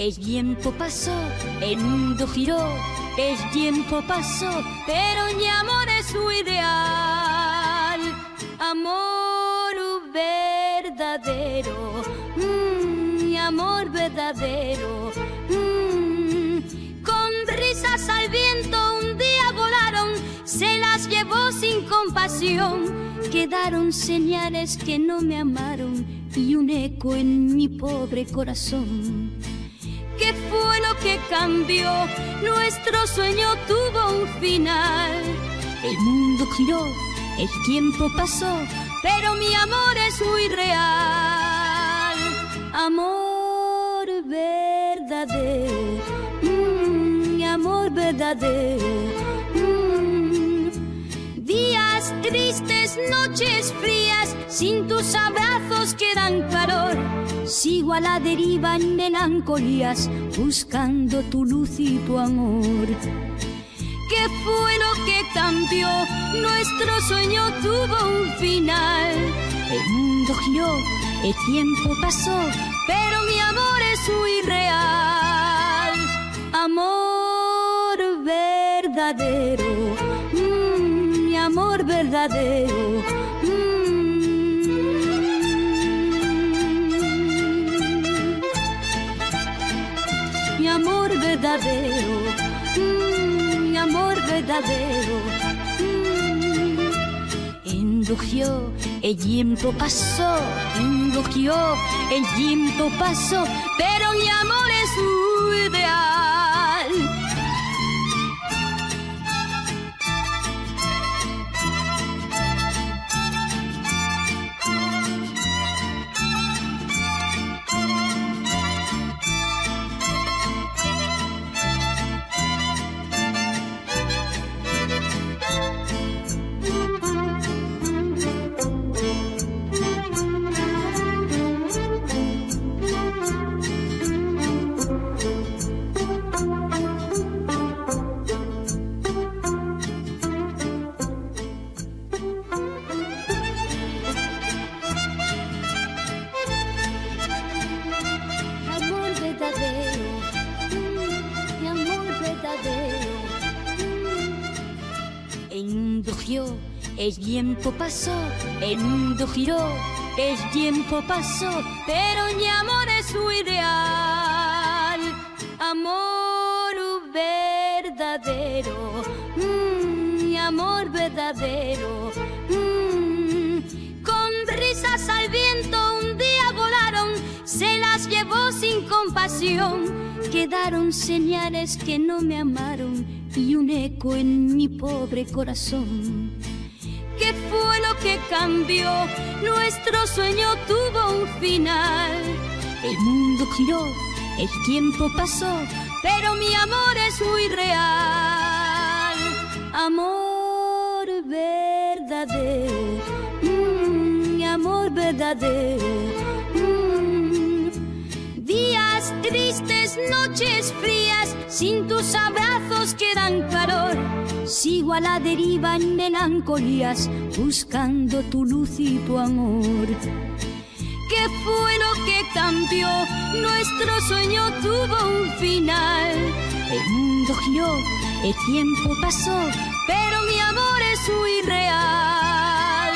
el tiempo pasó, el mundo giró, el tiempo pasó, pero mi amor es su ideal. Amor verdadero, mm, mi amor verdadero. Mm. Con risas al viento un día volaron, se las llevó sin compasión. Quedaron señales que no me amaron y un eco en mi pobre corazón. ¿Qué fue lo que cambió? Nuestro sueño tuvo un final. El mundo giró, el tiempo pasó, pero mi amor es muy real. Amor verdadero, mm, amor verdadero. Tristes, noches frías, sin tus abrazos que dan calor. Sigo a la deriva en melancolías, buscando tu luz y tu amor. ¿Qué fue lo que cambió? Nuestro sueño tuvo un final. El mundo giró, el tiempo pasó, pero mi amor es muy real. Amor verdadero, verdadero. mm. Mi amor verdadero, mm, mi amor verdadero. mm. Endugió, el tiempo pasó, endugió, el tiempo pasó, pero el tiempo pasó, el mundo giró, el tiempo pasó, pero mi amor es su ideal. Amor verdadero, mm, mi amor verdadero. mm. Con risas al viento un día volaron, se las llevó sin compasión. Quedaron señales que no me amaron y un eco en mi pobre corazón. ¿Qué fue lo que cambió? Nuestro sueño tuvo un final. El mundo giró, el tiempo pasó, pero mi amor es muy real. Amor verdadero, mm, amor verdadero. Tristes, noches frías, sin tus abrazos que dan calor. Sigo a la deriva en melancolías, buscando tu luz y tu amor. ¿Qué fue lo que cambió? Nuestro sueño tuvo un final. El mundo giró, el tiempo pasó, pero mi amor es muy real.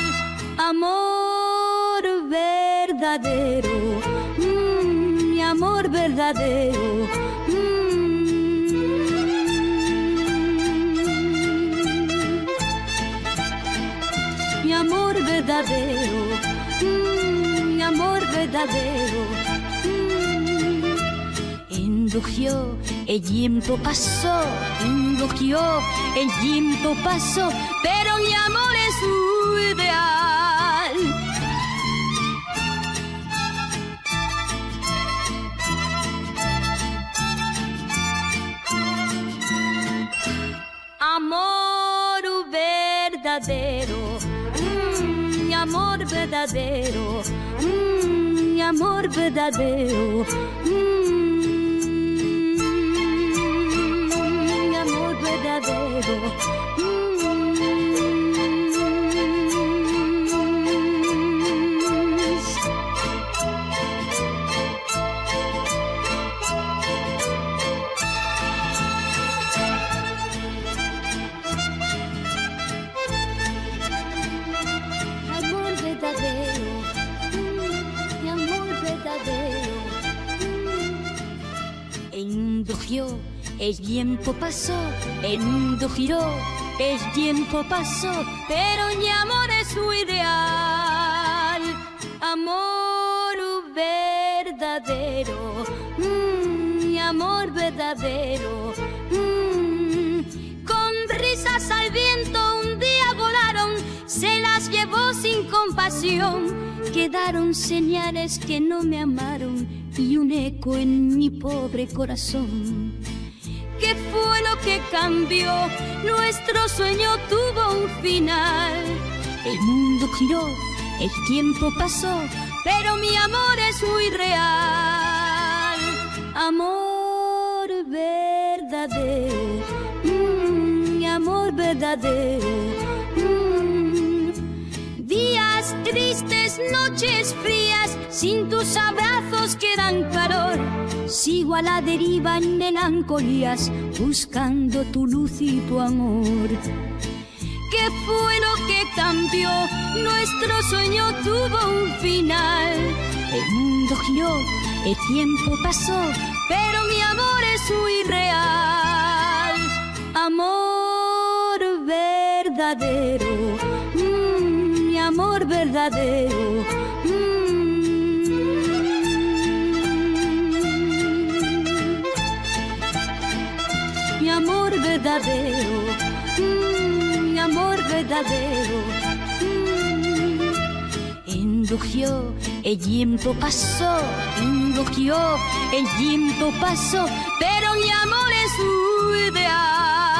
Amor verdadero, amor verdadero. mm. Mi amor verdadero, mm, mi amor verdadero. mm. Endugió, el tiempo pasó, endugió, el tiempo pasó, pero mi amor es su ideal. Verdadero, mm, mi amor verdadero, mm, el mundo giró, el tiempo pasó, el mundo giró, el tiempo pasó, pero mi amor es su ideal, amor verdadero, mm, mi amor verdadero. Mm. Con risas al viento un día volaron, se las llevó sin compasión, quedaron señales que no me amaron y un eco en mi pobre corazón. ¿Qué fue lo que cambió? Nuestro sueño tuvo un final. El mundo giró, el tiempo pasó, pero mi amor es muy real. Amor verdadero, mm, amor verdadero noches frías, sin tus abrazos que dan calor. Sigo a la deriva en melancolías, buscando tu luz y tu amor. ¿Qué fue lo que cambió? Nuestro sueño tuvo un final. El mundo giró, el tiempo pasó, pero mi amor es muy real. Amor verdadero amor verdadero. Verdadero, mm, mi amor verdadero. Mm. Endugió, el tiempo pasó, endugió, el tiempo pasó, pero mi amor es ideal